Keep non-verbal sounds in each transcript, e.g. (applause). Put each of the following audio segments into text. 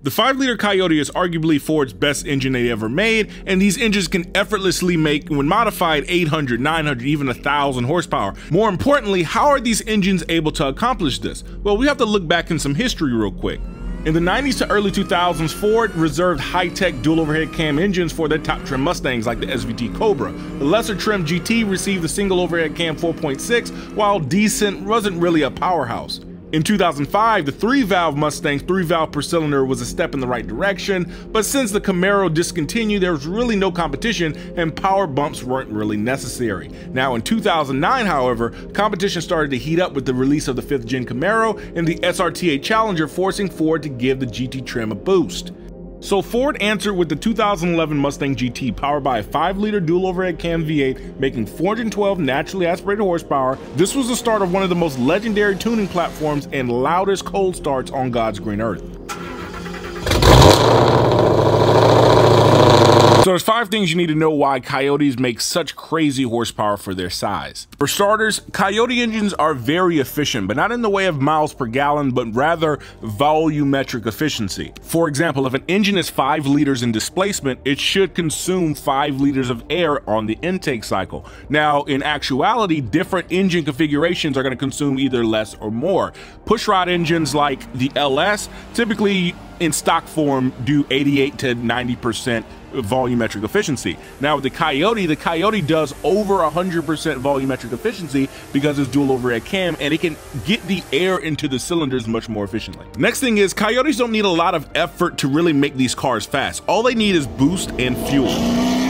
The 5-liter Coyote is arguably Ford's best engine they ever made, and these engines can effortlessly make, when modified, 800, 900, even 1000 horsepower. More importantly, how are these engines able to accomplish this? Well, we have to look back in some history real quick. In the 90s to early 2000s, Ford reserved high-tech dual overhead cam engines for their top trim Mustangs like the SVT Cobra. The lesser trim GT received the single overhead cam 4.6, while Decent wasn't really a powerhouse. In 2005, the three-valve Mustang's three-valve per cylinder was a step in the right direction, but since the Camaro discontinued, there was really no competition and power bumps weren't really necessary. Now in 2009, however, competition started to heat up with the release of the 5th gen Camaro and the SRT8 Challenger forcing Ford to give the GT trim a boost. So Ford answered with the 2011 Mustang GT powered by a 5-liter dual overhead cam V8 making 412 naturally aspirated horsepower. This was the start of one of the most legendary tuning platforms and loudest cold starts on God's green earth. So there's five things you need to know why Coyotes make such crazy horsepower for their size. For starters, Coyote engines are very efficient, but not in the way of miles per gallon, but rather volumetric efficiency. For example, if an engine is 5 liters in displacement, it should consume 5 liters of air on the intake cycle. Now, in actuality, different engine configurations are going to consume either less or more. Pushrod engines like the LS typically in stock form do 88 to 90% volumetric efficiency. Now with the Coyote, the Coyote does over 100% volumetric efficiency because it's dual overhead cam and it can get the air into the cylinders much more efficiently. Next thing is Coyotes don't need a lot of effort to really make these cars fast. All they need is boost and fuel.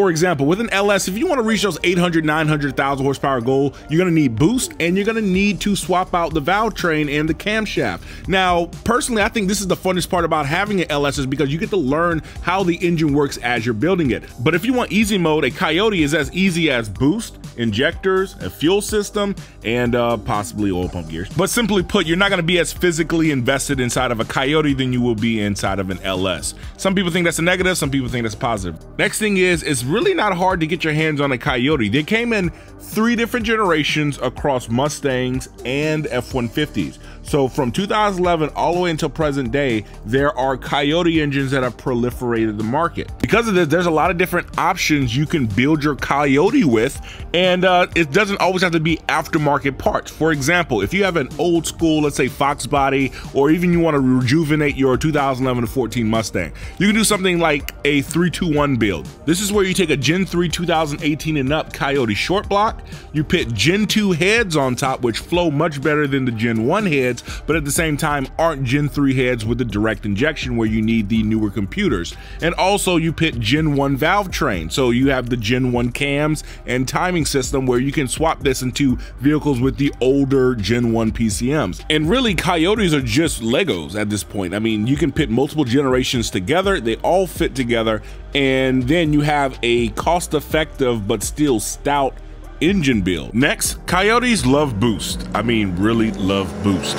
For example, with an LS, if you want to reach those 800, 900,000 horsepower goal, you're going to need boost and you're going to need to swap out the valve train and the camshaft. Now, personally, I think this is the funnest part about having an LS is because you get to learn how the engine works as you're building it. But if you want easy mode, a Coyote is as easy as boost, injectors, a fuel system, and uh, possibly oil pump gears. But simply put, you're not going to be as physically invested inside of a Coyote than you will be inside of an LS. Some people think that's a negative, some people think that's positive. Next thing is, it's really not hard to get your hands on a Coyote. They came in three different generations across Mustangs and F-150s. So from 2011 all the way until present day, there are Coyote engines that have proliferated the market. Because of this, there's a lot of different options you can build your Coyote with, and uh, it doesn't always have to be aftermarket parts. For example, if you have an old school, let's say Fox body, or even you want to rejuvenate your 2011 to 14 Mustang, you can do something like a 321 build. This is where you take a Gen 3 2018 and up Coyote short block, you put Gen 2 heads on top, which flow much better than the Gen 1 heads, but at the same time aren't Gen 3 heads with the direct injection where you need the newer computers. And also you pit Gen 1 valve train, so you have the Gen 1 cams and timing system where you can swap this into vehicles with the older Gen 1 PCMs. And really, Coyotes are just Legos at this point. I mean, you can pit multiple generations together, they all fit together, and then you have a cost effective but still stout engine build. Next, Coyotes love boost. I mean, really love boost.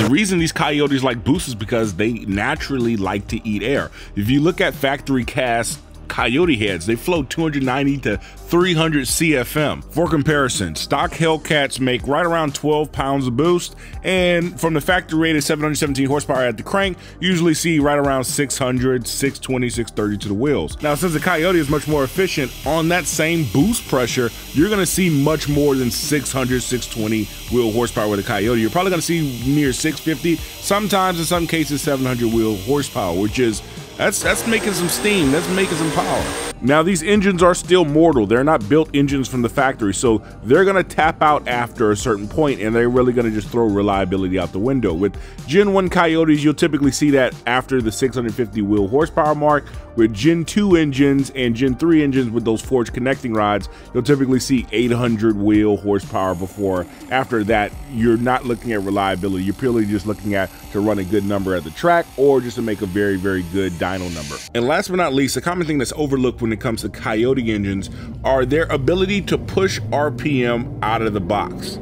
The reason these coyotes like boost is because they naturally like to eat air. If you look at factory cast Coyote heads. They flow 290 to 300 CFM. For comparison, stock Hellcats make right around 12 pounds of boost, and from the factory rated 717 horsepower at the crank, usually see right around 600, 620, 630 to the wheels. Now, since the Coyote is much more efficient, on that same boost pressure, you're gonna see much more than 600, 620 wheel horsepower with a Coyote. You're probably gonna see near 650, sometimes in some cases 700 wheel horsepower, which is that's that's making some steam. That's making some power. Now these engines are still mortal. They're not built engines from the factory, so they're gonna tap out after a certain point, and they're really gonna just throw reliability out the window. With Gen 1 Coyotes, you'll typically see that after the 650 wheel horsepower mark. With Gen 2 engines and Gen 3 engines with those forged connecting rods, you'll typically see 800 wheel horsepower before. After that, you're not looking at reliability. You're purely just looking at to run a good number at the track or just to make a very, very good dyno number. And last but not least, a common thing that's overlooked when it comes to Coyote engines are their ability to push RPM out of the box.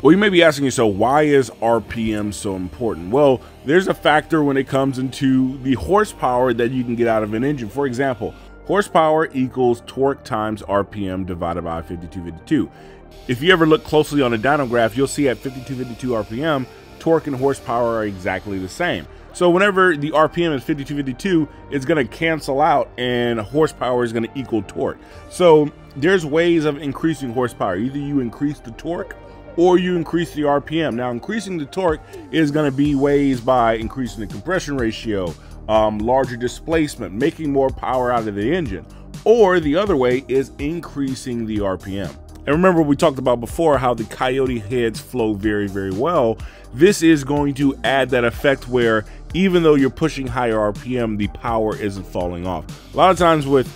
Well, you may be asking yourself, why is RPM so important? Well, there's a factor when it comes into the horsepower that you can get out of an engine. For example, horsepower equals torque times RPM divided by 5252. If you ever look closely on a dyno graph, you'll see at 5252 RPM, torque and horsepower are exactly the same. So whenever the RPM is 5252, it's going to cancel out and horsepower is going to equal torque. So there's ways of increasing horsepower. Either you increase the torque or you increase the RPM. Now, increasing the torque is going to be ways by increasing the compression ratio, um, larger displacement, making more power out of the engine. Or the other way is increasing the RPM. And remember, we talked about before how the coyote heads flow very, very well. This is going to add that effect where even though you're pushing higher RPM, the power isn't falling off. A lot of times with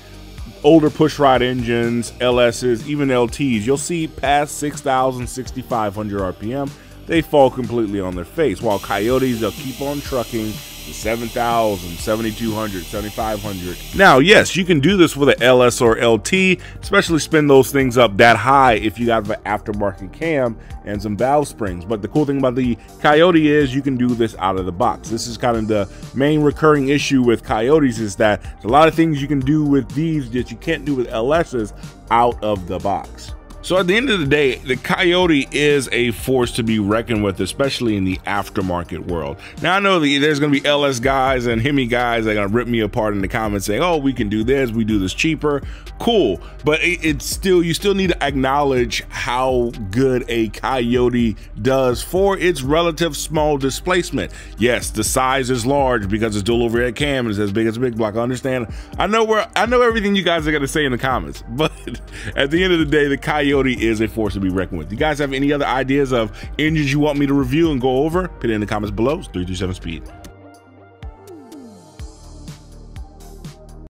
older pushrod engines, LSs, even LTs, you'll see past 6,000, 6,500 RPM, they fall completely on their face. While Coyotes, they'll keep on trucking 7,000, 7,200, 7,500. Now, yes, you can do this with an LS or LT, especially spin those things up that high if you got an aftermarket cam and some valve springs. But the cool thing about the Coyote is you can do this out of the box. This is kind of the main recurring issue with Coyotes is that a lot of things you can do with these that you can't do with LSs out of the box. So at the end of the day, the Coyote is a force to be reckoned with, especially in the aftermarket world. Now I know that there's going to be LS guys and Hemi guys that are going to rip me apart in the comments saying, "Oh, we can do this, we do this cheaper." Cool, but it's still you still need to acknowledge how good a Coyote does for its relative small displacement. Yes, the size is large because it's dual overhead cam and it's as big as a big block. I understand. I know where I know everything you guys are going to say in the comments, (laughs) but at the end of the day, the Coyote Coyote is a force to be reckoned with. You guys have any other ideas of engines you want me to review and go over? Put it in the comments below. It's 337 Speed.